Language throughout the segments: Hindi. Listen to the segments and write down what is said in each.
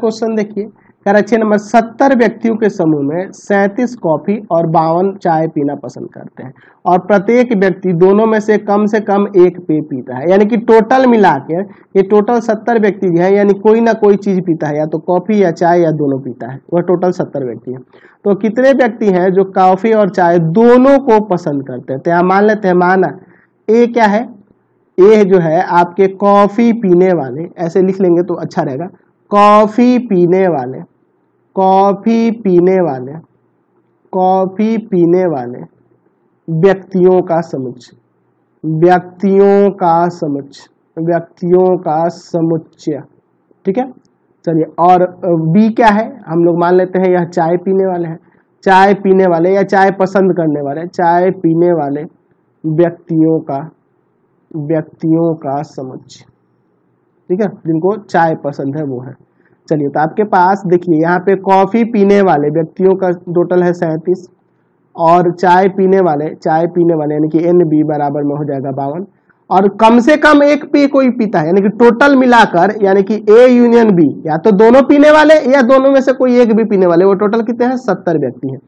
क्वेश्चन देखिए करेक्शन नंबर सत्तर व्यक्तियों के समूह में सैंतीस कॉफ़ी और बावन चाय पीना पसंद करते हैं। और प्रत्येक व्यक्ति, दोनों में से कम से कम एक पे पीता है। यानी कि टोटल मिला के, ये टोटल सत्तर व्यक्ति है, यानी कोई ना कोई चीज़ पीता है, या तो कॉफ़ी या चाय या दोनों पीता है। वह टोटल सत्तर व्यक्ति है। तो कितने व्यक्ति हैं जो कॉफ़ी और चाय दोनों को पसंद करते हैं? तो यहाँ मान लेते हैं, माना ए क्या है? ए जो है, आपके कॉफ़ी पीने वाले। ऐसे लिख लेंगे तो अच्छा रहेगा। कॉफ़ी पीने वाले, कॉफ़ी पीने वाले, कॉफ़ी पीने वाले व्यक्तियों का समुच्चय व्यक्तियों का समुच्चय व्यक्तियों का समुच्चय। ठीक है? चलिए, और बी क्या है? हम लोग मान लेते हैं यह चाय पीने वाले हैं। चाय पीने वाले या चाय पसंद करने वाले, चाय पीने वाले व्यक्तियों का व्यक्तियों का समुच्चय ठीक है? जिनको चाय पसंद है, वो है। चलिए तो आपके पास देखिए, यहाँ पे कॉफ़ी पीने वाले व्यक्तियों का टोटल है सैंतीस और चाय पीने वाले, चाय पीने वाले, यानी कि एन बी बराबर में हो जाएगा बावन। और कम से कम एक पे कोई पीता है, यानी कि टोटल मिलाकर, यानी कि ए यूनियन बी या तो दोनों पीने वाले या दोनों में से कोई एक भी पीने वाले, वो टोटल कितने हैं? सत्तर व्यक्ति हैं।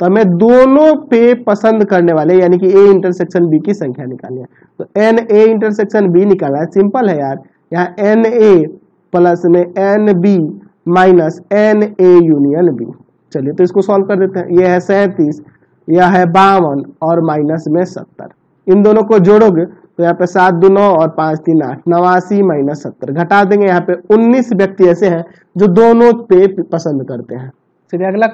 तो हमें दोनों पे पसंद करने वाले, यानी कि ए इंटरसेक्शन बी की संख्या निकालनी है। तो एन ए इंटरसेक्शन बी निकालना है। सिंपल है यार। यहाँ एन ए प्लस में N B minus N A union B चलिए तो इसको सॉल्व कर देते हैं। यह है सैंतीस, यह है बावन और माइनस में सत्तर। इन दोनों को जोड़ोगे तो यहाँ पे सात दो नौ और पाँच तीन आठ, नवासी माइनस सत्तर। घटा देंगे, यहाँ पे उन्नीस व्यक्ति ऐसे हैं जो दोनों पे पसंद करते हैं। चलिए अगला